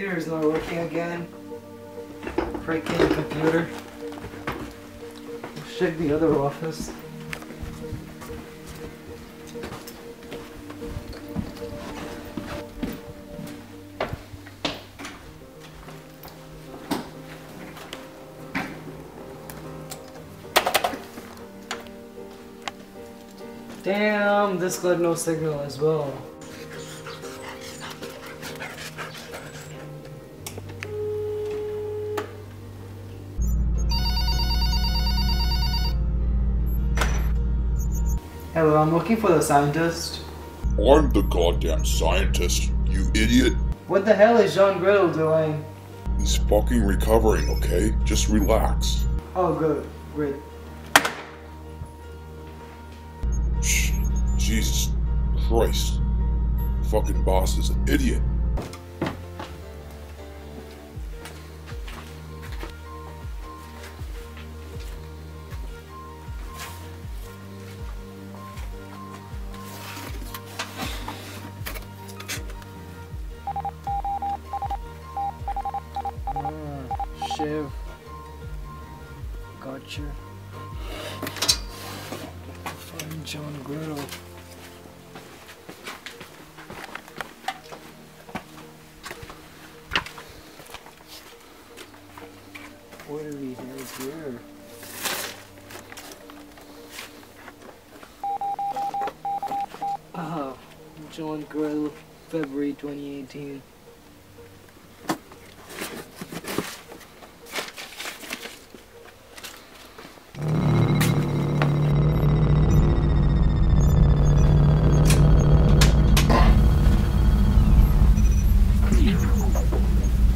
computer is not working again. Freaking computer. Check the other office. Damn, this got no signal as well. Hello, I'm looking for the scientist. I'm the goddamn scientist, you idiot. What the hell is John Griddle doing? He's fucking recovering, okay? Just relax. Oh, good. Great. Shh. Jesus Christ. Fucking boss is an idiot. Griddle, February 2018.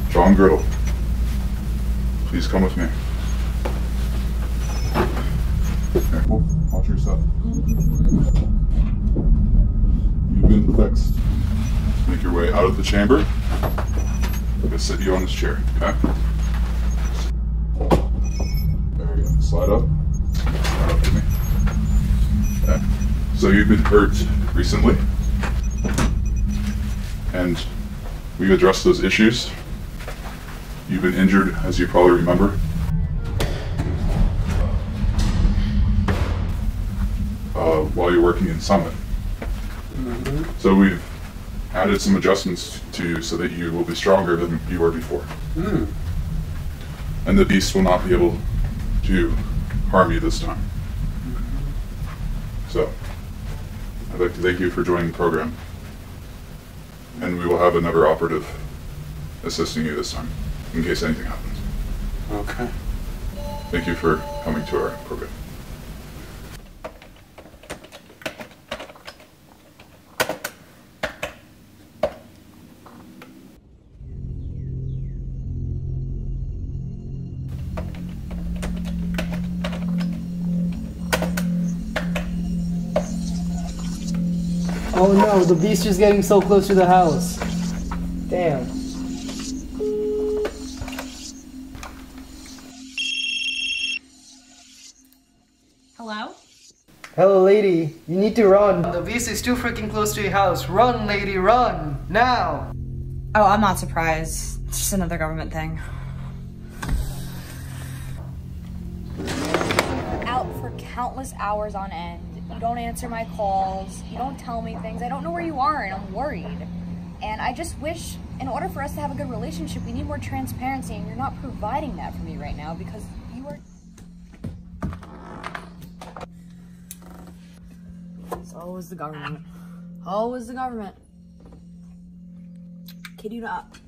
John Griddle. Please come with me. Fixed. Make your way out of the chamber. I'm gonna sit you on this chair, okay? There you go. Slide up. Slide up to me. Okay. So you've been hurt recently. And we've addressed those issues. You've been injured, as you probably remember. Uh, while you're working in Summit. So we've added some adjustments to you so that you will be stronger than you were before. Hmm. And the beast will not be able to harm you this time. So, I'd like to thank you for joining the program. And we will have another operative assisting you this time, in case anything happens. Okay. Thank you for coming to our program. Oh, no, the beast is getting so close to the house. Damn. Hello? Hello, lady. You need to run. The beast is too freaking close to your house. Run, lady, run. Now. Oh, I'm not surprised. It's just another government thing. out for countless hours on end. You don't answer my calls. You don't tell me things. I don't know where you are, and I'm worried. And I just wish, in order for us to have a good relationship, we need more transparency, and you're not providing that for me right now because you are. It's always the government. Always the government. Kid you not.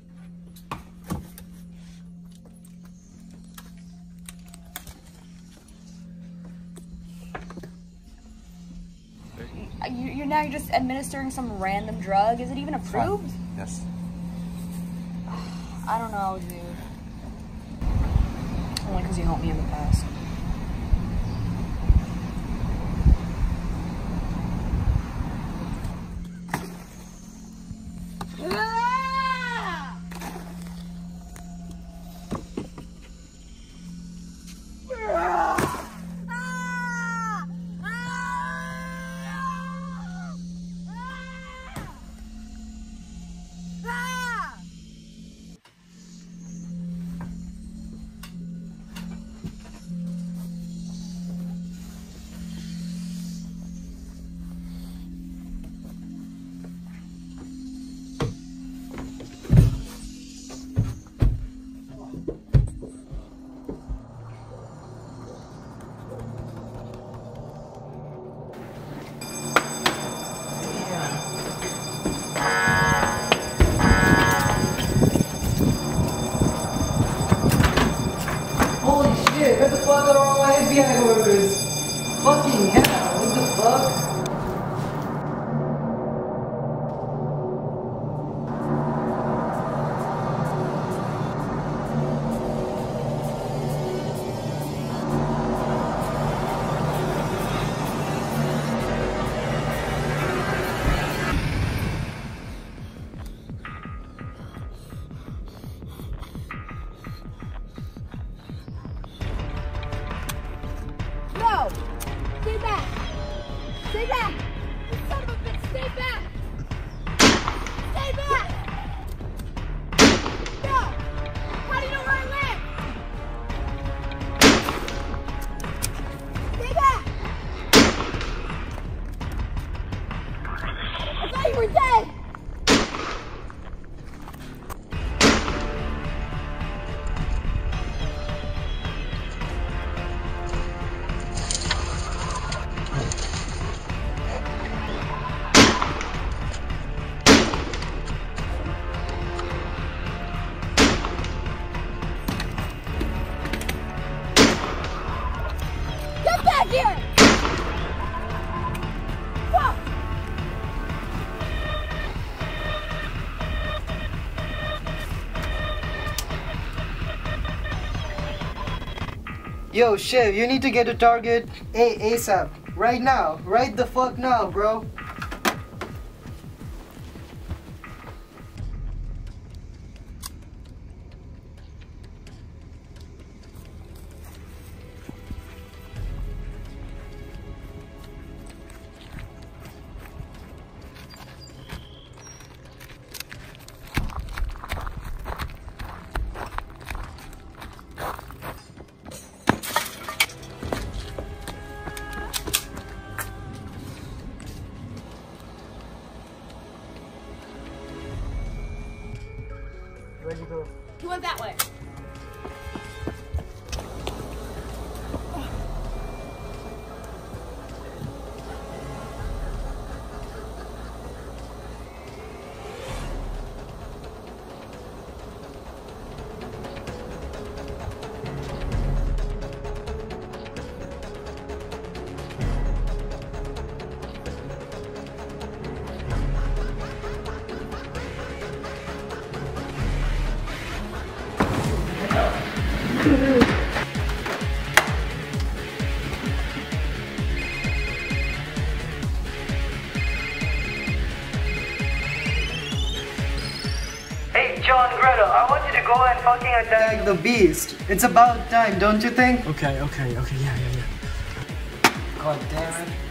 Now you're just administering some random drug. Is it even approved? Yes. I don't know, dude. Only because you helped me in the past. Fucking hell, I Yo, Shiv, you need to get a target A ASAP. Right now. Right the fuck now, bro. John Greta, I want you to go and fucking attack the beast. It's about time, don't you think? Okay, okay, okay, yeah, yeah, yeah. God damn it.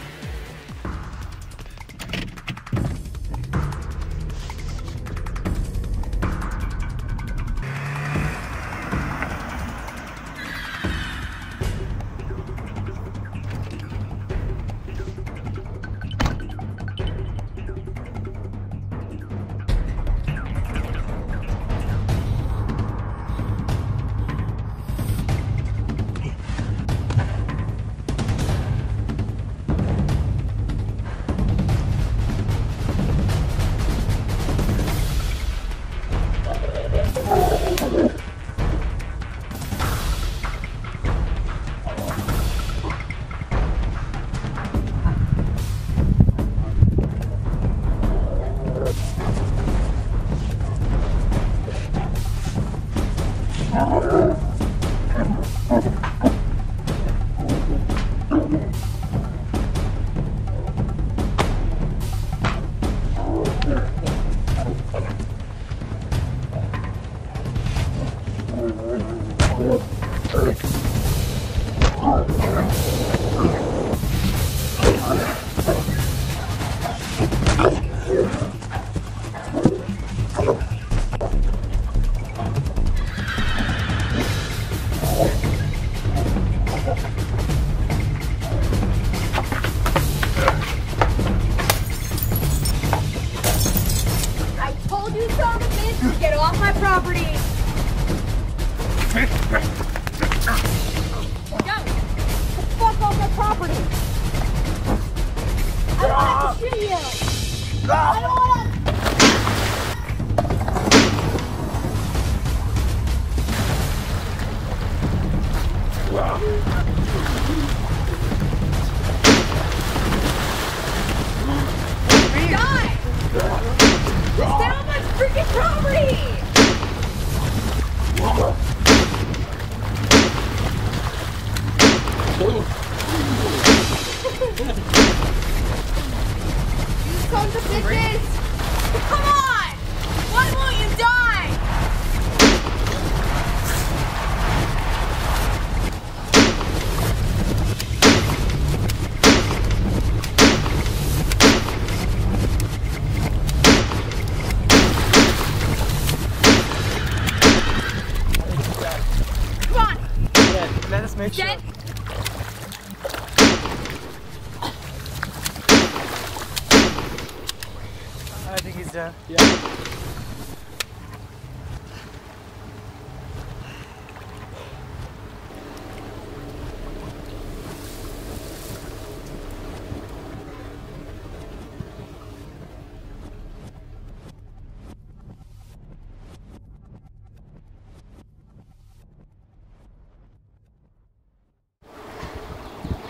Think he's dead. Yeah.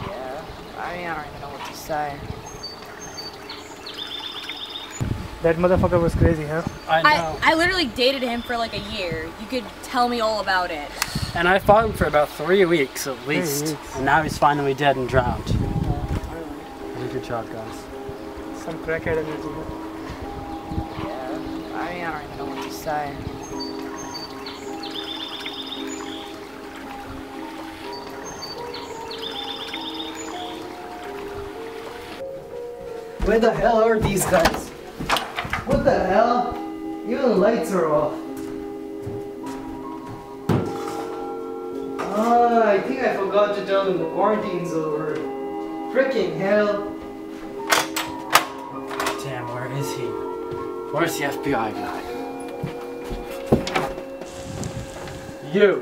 Yeah. I mean, I don't even know what to say. That motherfucker was crazy, huh? I know. I, I literally dated him for like a year. You could tell me all about it. and I fought him for about three weeks at least. weeks. And now he's finally dead and drowned. Oh, good job, guys. Some crackhead energy. Yeah. I mean, I don't even know what to say. Where the hell are these guys? What the hell? Even the lights are off. Ah, I think I forgot to tell them the quarantine's over. Freaking hell. Damn, where is he? Where's the FBI guy? You!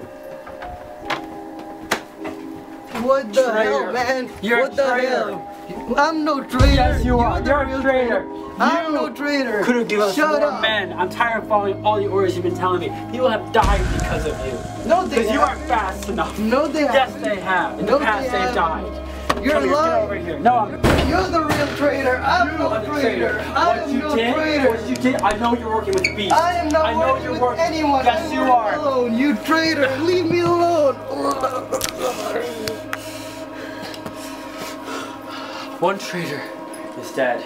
What the Traitor. hell, man? You're a what the traitor. hell? I'm no traitor. Yes, you are. the You're a real traitor. I'm no traitor. Could have given us Shut more up. men. I'm tired of following all the orders you've been telling me. People have died because of you. No, they Because you aren't fast enough. No, they Yes, haven't. they have. In No, the past, they they've haven't. died. You're Come here, get over here. No, I'm You're the real traitor. I'm you no the traitor. I What am you no did, traitor. what you did, I know you're working with beasts. I am not I know working you're with working. anyone. Yes, you are. Alone. You traitor. Leave me alone. One traitor is dead.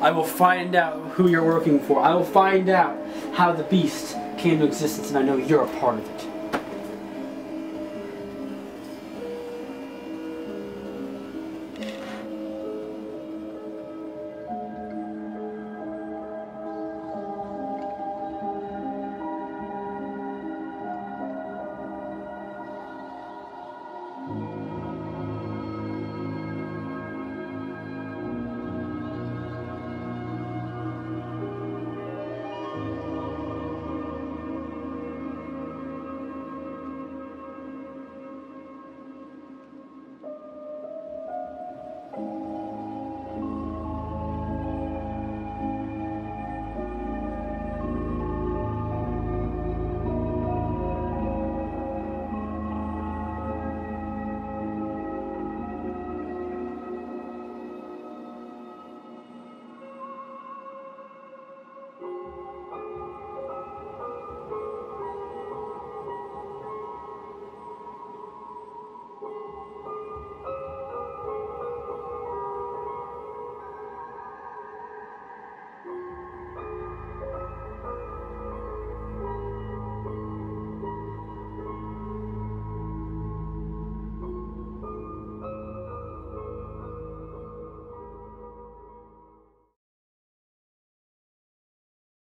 I will find out who you're working for. I will find out how the beast came to existence, and I know you're a part of it.